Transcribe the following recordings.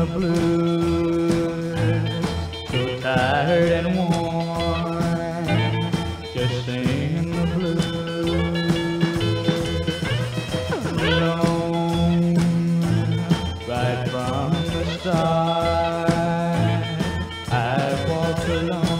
the blues, so tired and worn, just singing the blues. alone. right from the start, I walked alone.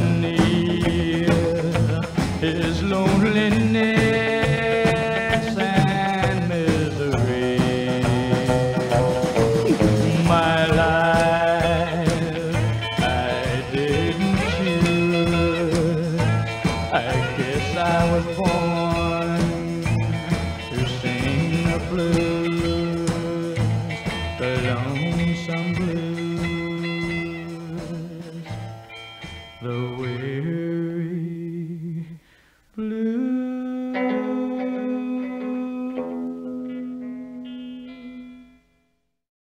destiny is loneliness and misery. My life, I didn't choose. I guess I was born to sing the blues,